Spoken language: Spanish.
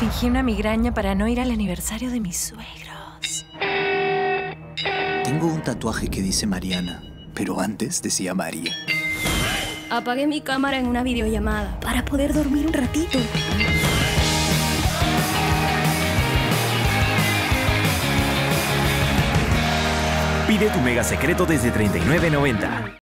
Fingí una migraña para no ir al aniversario de mis suegros. Tengo un tatuaje que dice Mariana, pero antes decía María. Apagué mi cámara en una videollamada para poder dormir un ratito. Pide tu mega secreto desde $39.90.